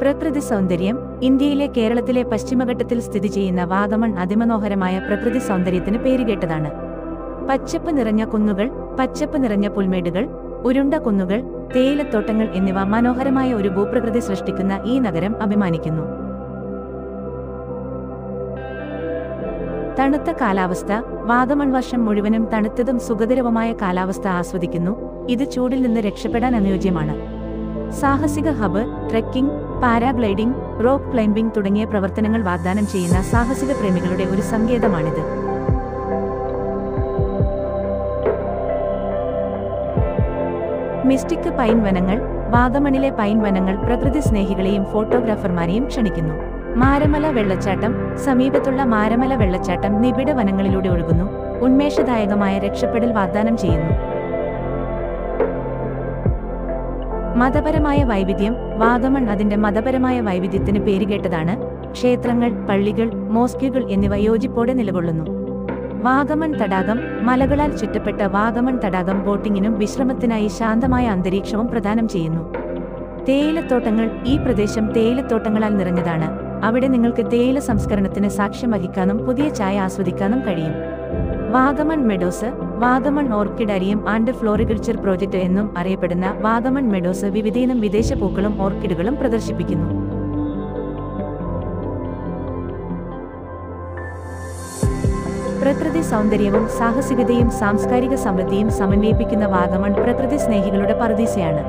പ്രകൃതി സൗന്ദര്യം ഇന്ത്യയിലെ കേരളത്തിലെ പശ്ചിമഘട്ടത്തിൽ സ്ഥിതി ചെയ്യുന്ന വാഗമൺ അതിമനോഹരമായ പ്രകൃതി സൗന്ദര്യത്തിന് പേരുകേട്ടതാണ്. പച്ചപ്പ് നിറഞ്ഞ കുന്നുകൾ പച്ചപ്പ് നിറഞ്ഞ പുൽമേടുകൾ ഉരുണ്ട കുന്നുകൾ തേയിലത്തോട്ടങ്ങൾ എന്നിവ മനോഹരമായ ഒരു ഭൂപ്രകൃതി സൃഷ്ടിക്കുന്ന ഈ നഗരം അഭിമാനിക്കുന്നു. തണുത്ത കാലാവസ്ഥ വാഗമൺ വർഷം മുഴുവനും തണുത്തതും സുഖകരവുമായ കാലാവസ്ഥ ആസ്വദിക്കുന്നു. ഇത് ചൂടിൽ നിന്ന് രക്ഷപ്പെടാൻ അനുയോജ്യമാണ്. സാഹസിക hub trekking paragliding rock climbing തുടങ്ങിയ പ്രവർത്തനങ്ങൾ വാഗ്ദാനം ചെയ്യുന്ന സാഹസിക പ്രേമികളുടെ ഒരു സങ്കേതമാണിത്. മിസ്റ്റിക് പൈൻ വനങ്ങൾ വാഗമണിലെ പൈൻ വനങ്ങൾ പ്രകൃതി സ്നേഹികളെയും ഫോട്ടോഗ്രാഫർമാരെയും ക്ഷണിക്കുന്നു. മാരമല വെള്ളച്ചാട്ടം സമീപത്തുള്ള മാരമല വെള്ളച്ചാട്ടം നിബിഡ വനങ്ങളിലൂടെ ഒഴുകുന്നു. ഉന്മേഷദായകമായ രക്ഷപ്പെടൽ വാഗ്ദാനം ചെയ്യുന്നു. മതപരമായ വൈവിധ്യം വാഗമൺ അതിന്റെ മതപരമായ വൈവിധ്യത്തിന് പേരുകേട്ടതാണ് ക്ഷേത്രങ്ങൾ പള്ളികൾ മോസ്കുകൾ എന്നിവ യോജിപ്പോടെ നിലകൊള്ളുന്നു. വാഗമൺ തടാകം മലകളാൽ ചുറ്റപ്പെട്ട വാഗമൺ തടാകം ബോട്ടിങ്ങിനും വിശ്രമത്തിനായി ശാന്തമായ അന്തരീക്ഷവും പ്രദാനം ചെയ്യുന്നു. തേയിലത്തോട്ടങ്ങൾ ഈ പ്രദേശം തേയിലത്തോട്ടങ്ങളാൽ നിറഞ്ഞതാണ്. അവിടെ നിങ്ങൾക്ക് തേയില സംസ്കരണത്തിന് സാക്ഷ്യം വഹിക്കാനും പുതിയ ചായ ആസ്വദിക്കാനും കഴിയും. Vagamon meadows Vagamon orchidarium and floriculture project എന്നും അറിയപ്പെടുന്ന വാഗമൺ മെഡോസ് വിവിധയിനം വിദേശ പൂക്കളും ഓർക്കിഡുകളും പ്രദർശിപ്പിക്കുന്നു. പ്രകൃതി സൗന്ദര്യവും സാഹസികതയും സാംസ്കാരിക സമൃദ്ധിയും സമന്വയിപ്പിക്കുന്ന വാഗമൺ പ്രകൃതി സ്നേഹികളുടെ പറുദീസയാണ്